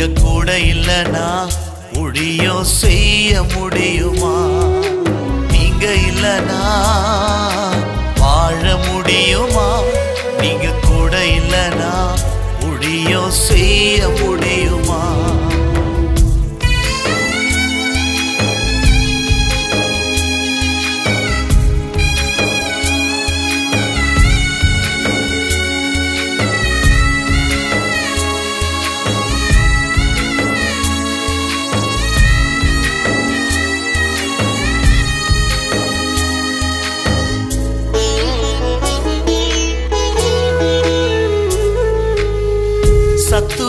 நீங்க கூட இல்லனா முடியும் செய்ய முடியுமா? நீங்க இல்லனா வாழ முடியுமா? நீங்க கூட இல்லனா முடியும் செய்ய முடியும்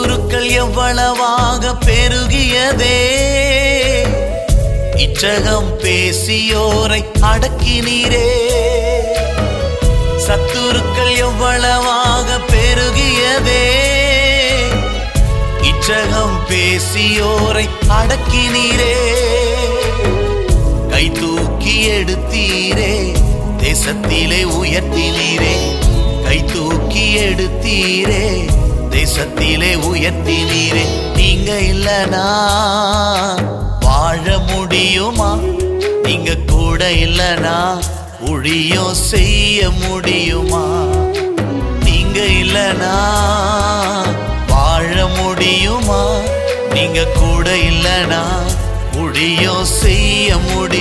குருக்கள் எவ்வளவாக பெருகியதே. இச்சகம் பேசியோரை அடக்கினீரே சத்துருக்கள் எவ்வளவாக பெருகியதே. இச்சகம் பேசியோரை அடக்கினீரே கை தூக்கி எடுத்தீரே தேசத்திலே உயர்த்தினீரே கை தூக்கி எடுத்தீரே தேசத்திலே உயர்த்தினீரே நீங்க இல்லனா வாழ முடியுமா? நீங்க கூட இல்லனா ஒழியும் செய்ய முடியுமா? நீங்க இல்லனா வாழ முடியுமா? நீங்க கூட இல்லனா ஒழியும் செய்ய முடியும்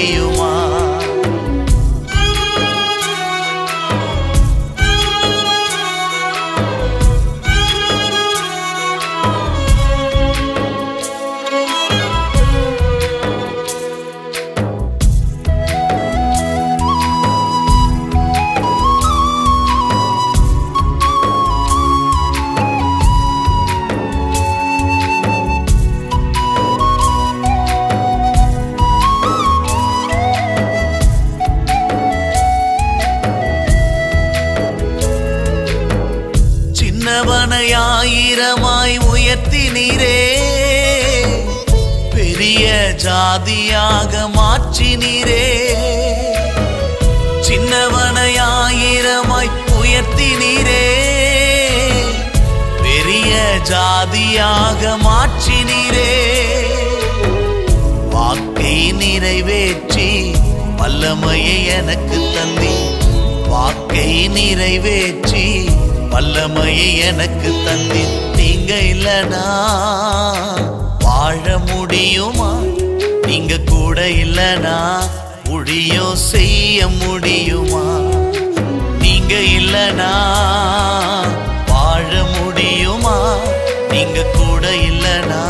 ஜாதியாக மாற்றினீரே. சின்னவனையாயிரமாய் உயர்த்தினீரே. பெரிய ஜாதியாக மாற்றினீரே. வாக்கை நிறைவேற்றி வல்லமையை எனக்கு தந்தி. வாக்கை நிறைவேற்றி வல்லமையை எனக்கு தந்தி. நீங்க இல்லனா வாழ முடியுமா? நீங்க கூட இல்லனா ஒழியோ செய்ய முடியுமா? நீங்க இல்லனா வாழ முடியுமா? நீங்க கூட இல்லனா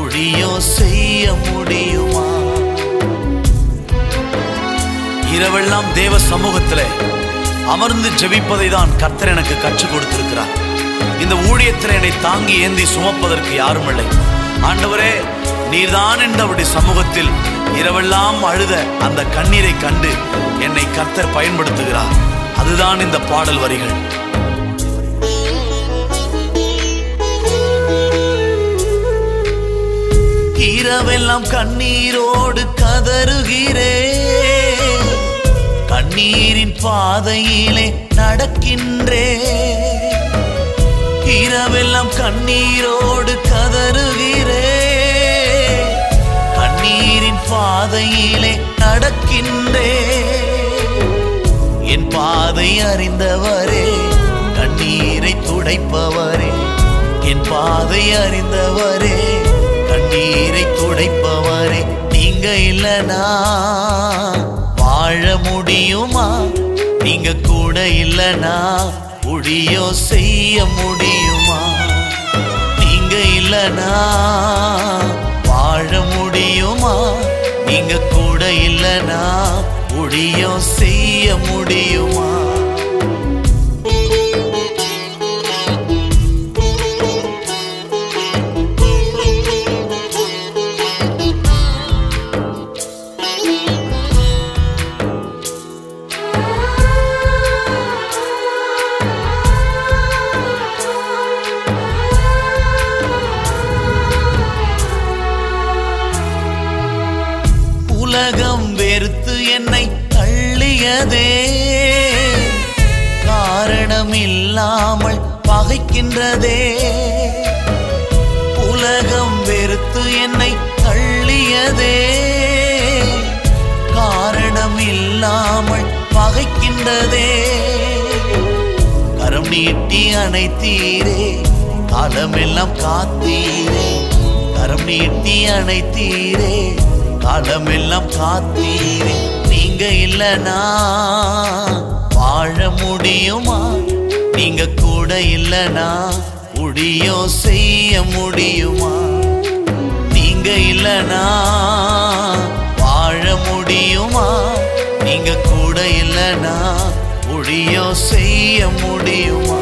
ஒழியோ செய்ய முடியுமா? இரவெல்லாம் தேவ சமூகத்துல அமர்ந்து ஜெபிப்பதை தான் கர்த்தர் எனக்கு கற்றுக் கொடுத்திருக்கிறார். இந்த ஊழியத்தில் என்னை தாங்கி ஏந்தி சுமப்பதற்கு யாரும் இல்லை ஆண்டவரே நீர்தான் என்றவருடைய சமூகத்தில் இரவெல்லாம் அழுத அந்த கண்ணீரை கண்டு என்னை கர்த்தர் பயன்படுத்துகிறார். அதுதான் இந்த பாடல் வரிகள். இரவெல்லாம் கண்ணீரோடு கதறுகிறே. கண்ணீரின் பாதையிலே நடக்கின்றே. இரவெல்லாம் கண்ணீரோடு கதறு பாதையிலே நடக்கின்றே. என் பாதை அறிந்தவரே கண்ணீரை துடைப்பவரே. என் பாதை அறிந்தவரே கண்ணீரை துடைப்பவரே. நீங்க இல்லனா வாழ முடியுமா? நீங்க கூட இல்லனா முடியோ செய்ய முடியுமா? நீங்க இல்லனா நீங்க கூட இல்லனா முடியும் செய்ய முடியும். உலகம் வெறுத்து என்னை தள்ளியதே. காரணம் இல்லாமல் பகைக்கின்றதே. உலகம் வெறுத்து என்னை தள்ளியதே. காரணம் இல்லாமல் பகைக்கின்றதே. கரம் நீட்டி அணைத்தீரே காலமெல்லாம் காத்தீரே. கரம் நீட்டி அணைத்தீரே காலமெல்லாம் காத்தீரே. நீங்க இல்லனா வாழ முடியுமா? நீங்க கூட இல்லனா முடியும் செய்ய முடியுமா? நீங்க இல்லனா வாழ முடியுமா? நீங்க கூட இல்லனா முடியும் செய்ய முடியுமா?